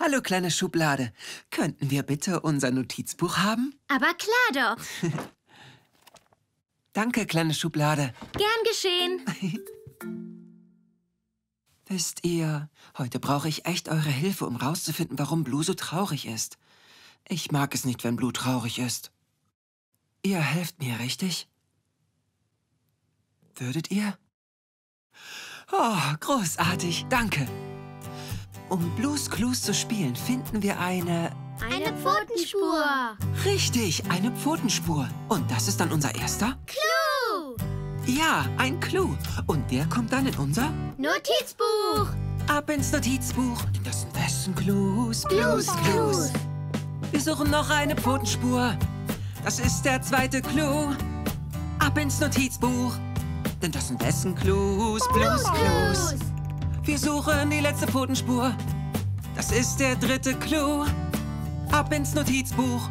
Hallo, kleine Schublade. Könnten wir bitte unser Notizbuch haben? Aber klar doch. Danke, kleine Schublade. Gern geschehen. Wisst ihr, heute brauche ich echt eure Hilfe, um rauszufinden, warum Blue so traurig ist. Ich mag es nicht, wenn Blue traurig ist. Ihr helft mir, richtig? Würdet ihr? Oh, großartig, danke. Um Blues Clues zu spielen, finden wir eine... Eine Pfotenspur. Richtig, eine Pfotenspur. Und das ist dann unser erster? Clou. Ja, ein Clou. Und der kommt dann in unser... Notizbuch. Ab ins Notizbuch, denn das sind wessen Clues, Clues, Clues. Wir suchen noch eine Pfotenspur. Das ist der zweite Clou. Ab ins Notizbuch, denn das sind wessen Clues, Blues, Clues. Wir suchen die letzte Pfotenspur. Das ist der dritte Clou. Ab ins Notizbuch.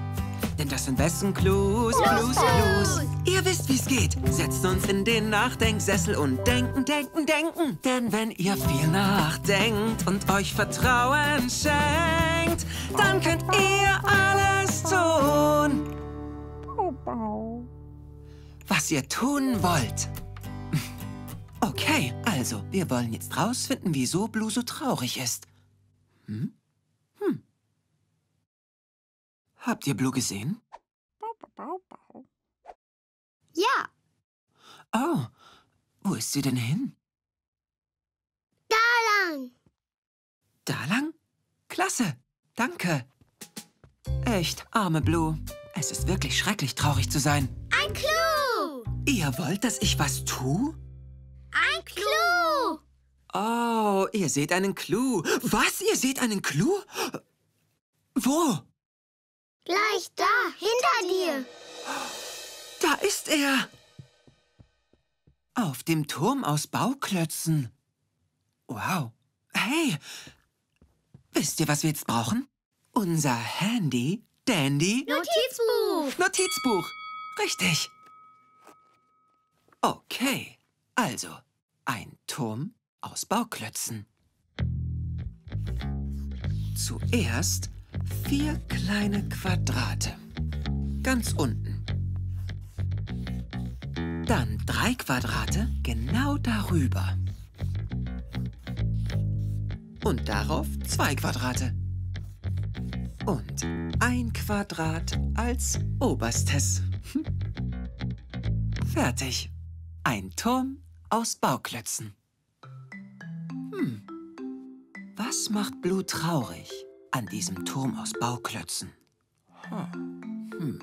Denn das sind wessen Clues, Blues, Clues. Ihr wisst, wie's geht. Setzt uns in den Nachdenksessel und denken, denken, denken. Denn wenn ihr viel nachdenkt und euch Vertrauen schenkt, dann könnt ihr alles tun, was ihr tun wollt. Okay, also, wir wollen jetzt rausfinden, wieso Blue so traurig ist. Hm? Hm. Habt ihr Blue gesehen? Ja, Oh, wo ist sie denn hin? da lang. Da lang? Klasse, danke. Echt, arme Blue. Es ist wirklich schrecklich traurig zu sein. Ein Clou. Ihr wollt, dass ich was tue? Oh, ihr seht einen Clou. Was? Ihr seht einen Clou? Wo? Gleich da, hinter dir. Da ist er. Auf dem Turm aus Bauklötzen. Wow. Hey, wisst ihr, was wir jetzt brauchen? Unser Handy, Dandy, Notizbuch. Notizbuch. Richtig. Okay, also ein Turm aus Bauklötzen. Zuerst vier kleine Quadrate. Ganz unten. Dann drei Quadrate genau darüber. Und darauf zwei Quadrate. Und ein Quadrat als oberstes. Fertig. Ein Turm aus Bauklötzen. Hm. Was macht Blue traurig an diesem Turm aus Bauklötzen? Hm.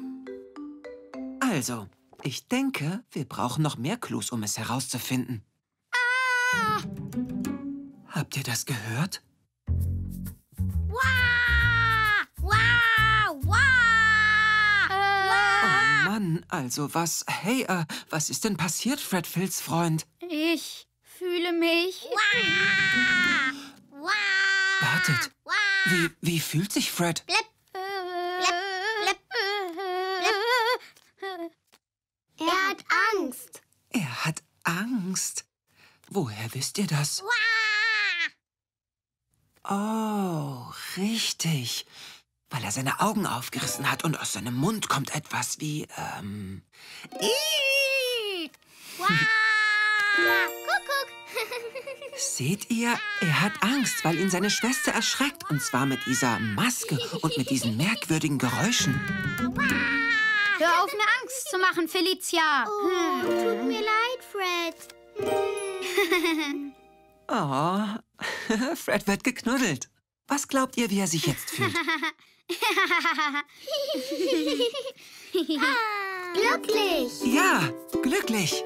Also, ich denke, wir brauchen noch mehr Clues, um es herauszufinden. Habt ihr das gehört? Wow. Wow. Wow. Oh Mann, also was... Hey, äh, was ist denn passiert, Fred Phils Freund? Ich fühle mich. Wow. Wartet. Wie, wie fühlt sich Fred? Er hat Angst. Er hat Angst. Woher wisst ihr das? Oh, richtig. Weil er seine Augen aufgerissen hat und aus seinem Mund kommt etwas wie, ähm... Ih! Seht ihr? Er hat Angst, weil ihn seine Schwester erschreckt. Und zwar mit dieser Maske und mit diesen merkwürdigen Geräuschen. Hör auf, mir Angst zu machen, Felicia. Oh, tut mir leid, Fred. Oh, Fred wird geknuddelt. Was glaubt ihr, wie er sich jetzt fühlt? Glücklich. Ja, glücklich.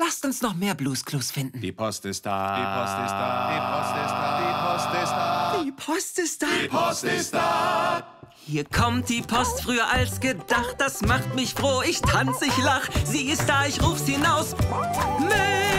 Lasst uns noch mehr Blues Clues finden. Die Post ist da. Die Post ist da. Die Post ist da. Die Post ist da. Die Post ist da. Hier kommt die Post früher als gedacht. Das macht mich froh. Ich tanze, ich lach. Sie ist da, ich ruf's hinaus. Mail!